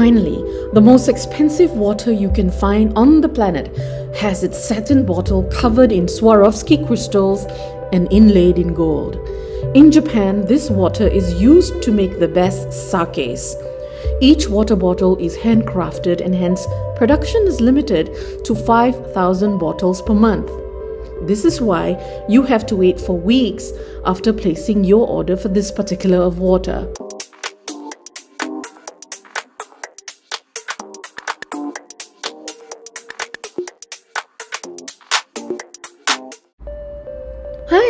Finally, the most expensive water you can find on the planet has its satin bottle covered in Swarovski crystals and inlaid in gold. In Japan, this water is used to make the best sakes. Each water bottle is handcrafted and hence production is limited to 5,000 bottles per month. This is why you have to wait for weeks after placing your order for this particular of water.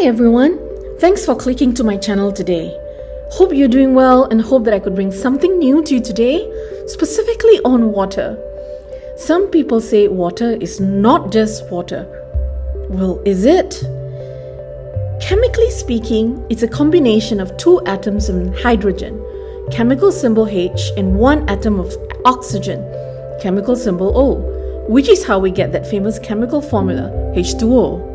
Hi everyone! Thanks for clicking to my channel today. Hope you're doing well and hope that I could bring something new to you today, specifically on water. Some people say water is not just water. Well, is it? Chemically speaking, it's a combination of two atoms of hydrogen, chemical symbol H, and one atom of oxygen, chemical symbol O, which is how we get that famous chemical formula H2O.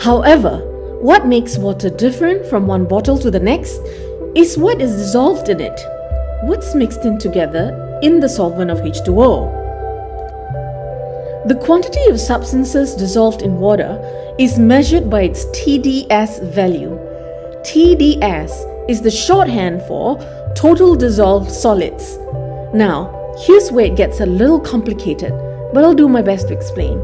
However, what makes water different from one bottle to the next is what is dissolved in it. What's mixed in together in the solvent of H2O? The quantity of substances dissolved in water is measured by its TDS value. TDS is the shorthand for total dissolved solids. Now, here's where it gets a little complicated, but I'll do my best to explain.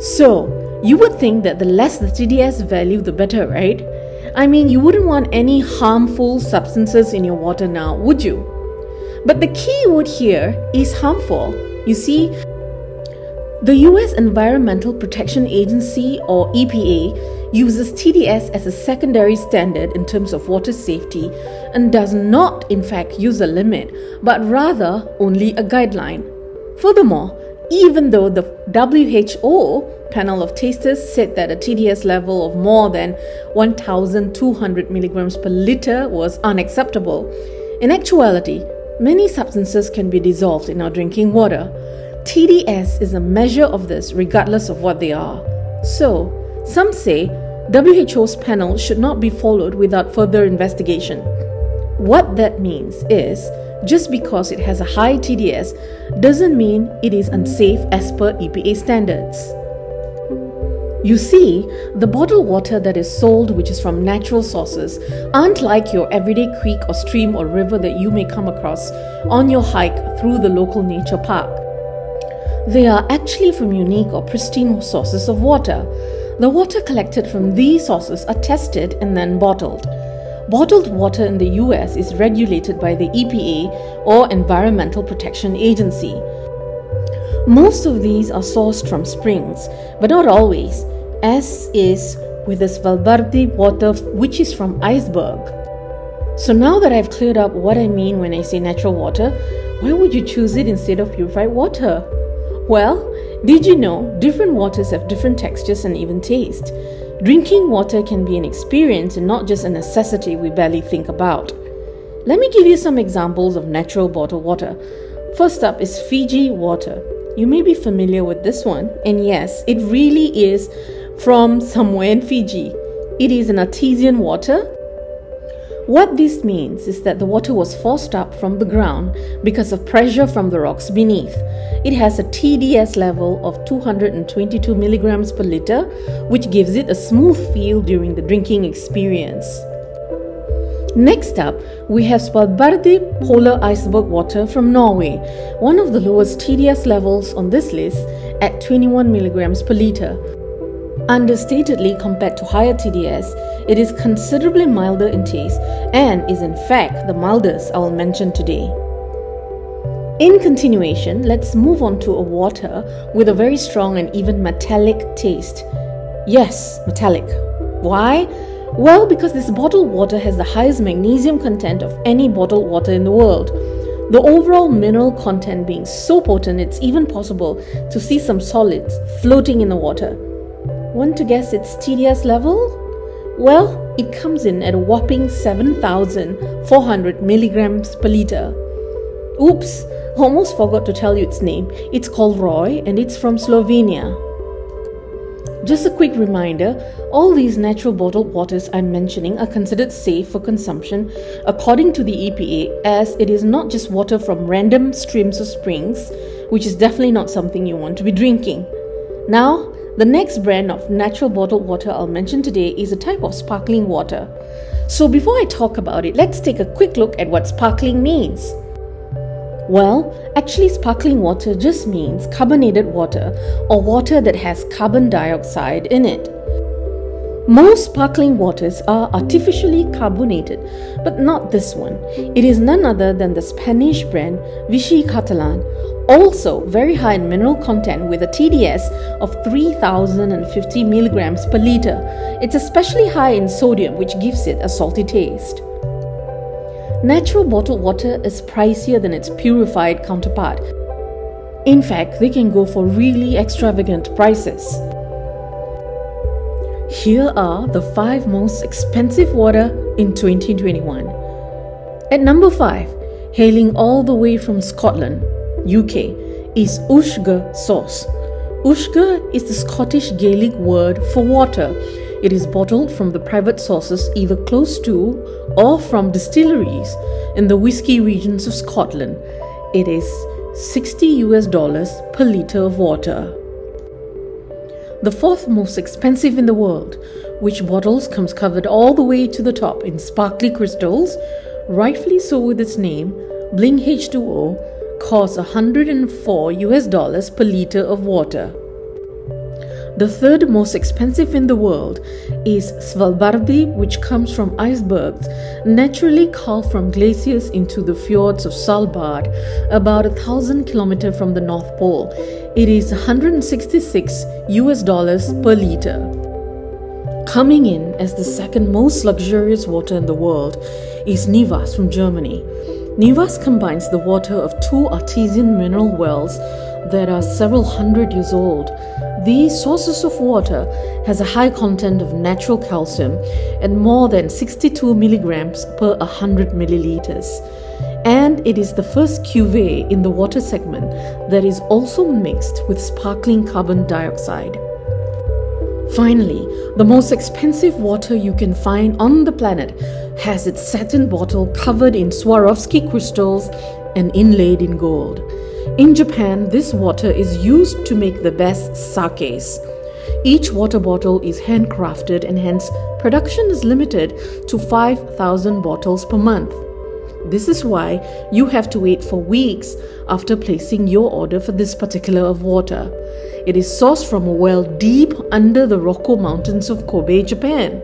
So, you would think that the less the TDS value, the better, right? I mean, you wouldn't want any harmful substances in your water now, would you? But the key word here is harmful. You see, the US Environmental Protection Agency, or EPA, uses TDS as a secondary standard in terms of water safety and does not, in fact, use a limit, but rather only a guideline. Furthermore, even though the WHO panel of tasters said that a TDS level of more than 1200 milligrams per liter was unacceptable. In actuality, many substances can be dissolved in our drinking water. TDS is a measure of this regardless of what they are. So, some say WHO's panel should not be followed without further investigation. What that means is just because it has a high TDS doesn't mean it is unsafe as per EPA standards. You see, the bottled water that is sold, which is from natural sources, aren't like your everyday creek or stream or river that you may come across on your hike through the local nature park. They are actually from unique or pristine sources of water. The water collected from these sources are tested and then bottled. Bottled water in the US is regulated by the EPA or Environmental Protection Agency. Most of these are sourced from springs, but not always as is with the Svalbardi water, which is from iceberg. So now that I've cleared up what I mean when I say natural water, why would you choose it instead of purified water? Well, did you know different waters have different textures and even taste? Drinking water can be an experience and not just a necessity we barely think about. Let me give you some examples of natural bottled water. First up is Fiji water. You may be familiar with this one, and yes, it really is from somewhere in Fiji. It is an artesian water. What this means is that the water was forced up from the ground because of pressure from the rocks beneath. It has a TDS level of 222 milligrams per liter, which gives it a smooth feel during the drinking experience. Next up, we have Svalbardi polar iceberg water from Norway, one of the lowest TDS levels on this list at 21 milligrams per liter. Understatedly compared to higher TDS, it is considerably milder in taste and is in fact the mildest I will mention today. In continuation, let's move on to a water with a very strong and even metallic taste. Yes, metallic. Why? Well, because this bottled water has the highest magnesium content of any bottled water in the world. The overall mineral content being so potent, it's even possible to see some solids floating in the water. Want to guess its TDS level? Well, it comes in at a whopping 7,400 milligrams per liter. Oops, almost forgot to tell you its name. It's called Roi and it's from Slovenia. Just a quick reminder all these natural bottled waters I'm mentioning are considered safe for consumption according to the EPA, as it is not just water from random streams or springs, which is definitely not something you want to be drinking. Now, the next brand of natural bottled water I'll mention today is a type of sparkling water. So, before I talk about it, let's take a quick look at what sparkling means. Well, actually, sparkling water just means carbonated water or water that has carbon dioxide in it. Most sparkling waters are artificially carbonated, but not this one. It is none other than the Spanish brand Vichy Catalan, also very high in mineral content with a TDS of 3050 milligrams per liter. It's especially high in sodium, which gives it a salty taste. Natural bottled water is pricier than its purified counterpart. In fact, they can go for really extravagant prices. Here are the 5 most expensive water in 2021. At number 5, hailing all the way from Scotland, UK, is Uisge Source. Uisge is the Scottish Gaelic word for water it is bottled from the private sources either close to or from distilleries in the whisky regions of Scotland. It is 60 US dollars per liter of water. The fourth most expensive in the world, which bottles comes covered all the way to the top in sparkly crystals, rightfully so with its name, Bling H2O, costs 104 US dollars per liter of water. The third most expensive in the world is Svalbardi, which comes from icebergs naturally carved from glaciers into the fjords of Svalbard, about a thousand kilometers from the North Pole. It is 166 US dollars per liter. Coming in as the second most luxurious water in the world is Nevas from Germany. Nevas combines the water of two artesian mineral wells that are several hundred years old. These sources of water has a high content of natural calcium and more than 62 milligrams per 100 milliliters. And it is the first cuvee in the water segment that is also mixed with sparkling carbon dioxide. Finally, the most expensive water you can find on the planet has its satin bottle covered in Swarovski crystals and inlaid in gold. In Japan, this water is used to make the best sakes. Each water bottle is handcrafted and hence production is limited to 5,000 bottles per month. This is why you have to wait for weeks after placing your order for this particular of water. It is sourced from a well deep under the Rokko Mountains of Kobe, Japan.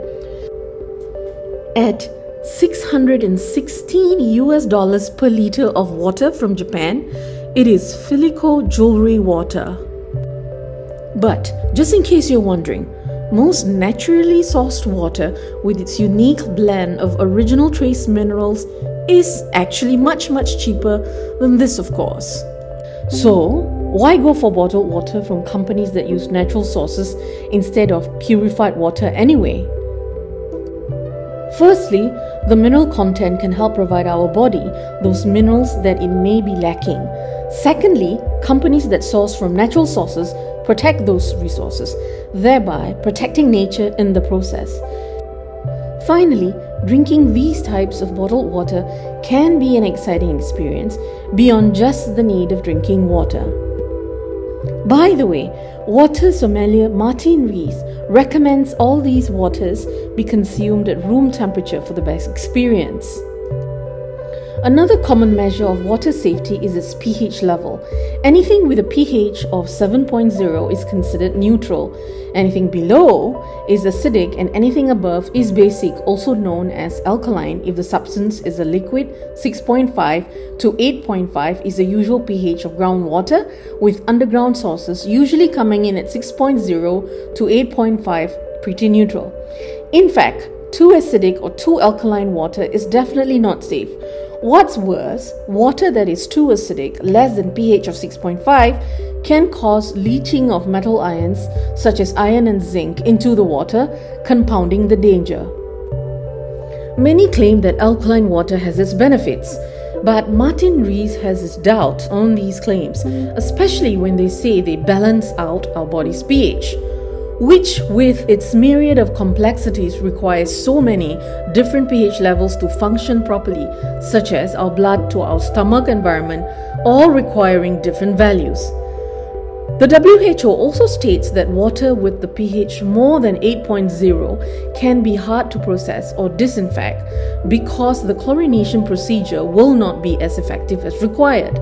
At 616 US dollars per liter of water from Japan, it is Fillico Jewelry Water. But just in case you're wondering, most naturally sourced water with its unique blend of original trace minerals is actually much much cheaper than this of course. So, why go for bottled water from companies that use natural sources instead of purified water anyway? Firstly, the mineral content can help provide our body those minerals that it may be lacking. Secondly, companies that source from natural sources protect those resources, thereby protecting nature in the process. Finally, drinking these types of bottled water can be an exciting experience beyond just the need of drinking water. By the way, water sommelier Martin Riese recommends all these waters be consumed at room temperature for the best experience. Another common measure of water safety is its pH level. Anything with a pH of 7.0 is considered neutral. Anything below is acidic, and anything above is basic, also known as alkaline if the substance is a liquid. 6.5 to 8.5 is the usual pH of groundwater, with underground sources usually coming in at 6.0 to 8.5 pretty neutral. In fact, too acidic or too alkaline water is definitely not safe. What's worse, water that is too acidic, less than pH of 6.5, can cause leaching of metal ions such as iron and zinc into the water, compounding the danger. Many claim that alkaline water has its benefits, but Martin Riese has his doubts on these claims, especially when they say they balance out our body's pH. Which, with its myriad of complexities, requires so many different pH levels to function properly, such as our blood to our stomach environment, all requiring different values. The WHO also states that water with the pH more than 8.0 can be hard to process or disinfect because the chlorination procedure will not be as effective as required.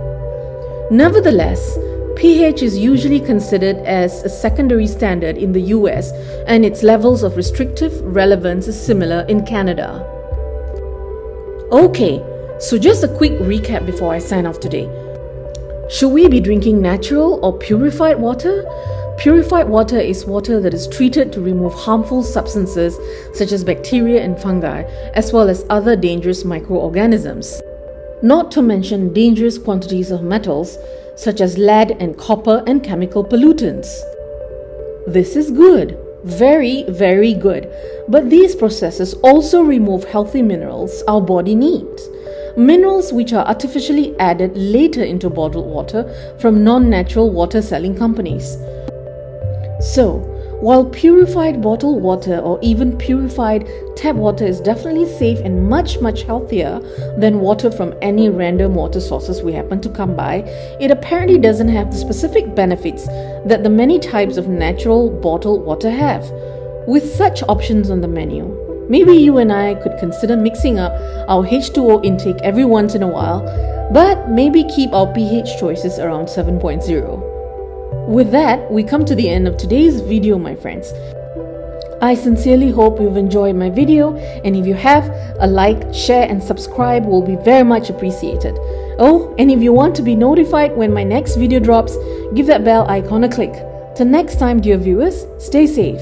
Nevertheless, pH is usually considered as a secondary standard in the US and its levels of restrictive relevance is similar in Canada. Okay, so just a quick recap before I sign off today. Should we be drinking natural or purified water? Purified water is water that is treated to remove harmful substances such as bacteria and fungi, as well as other dangerous microorganisms. Not to mention dangerous quantities of metals such as lead and copper and chemical pollutants. This is good. Very, very good. But these processes also remove healthy minerals our body needs minerals which are artificially added later into bottled water from non natural water selling companies. So, while purified bottled water or even purified tap water is definitely safe and much, much healthier than water from any random water sources we happen to come by, it apparently doesn't have the specific benefits that the many types of natural bottled water have. With such options on the menu, Maybe you and I could consider mixing up our H2O intake every once in a while, but maybe keep our pH choices around 7.0. With that, we come to the end of today's video, my friends. I sincerely hope you've enjoyed my video, and if you have, a like, share, and subscribe will be very much appreciated. Oh, and if you want to be notified when my next video drops, give that bell icon a click. Till next time, dear viewers, stay safe.